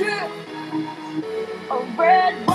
trip. A red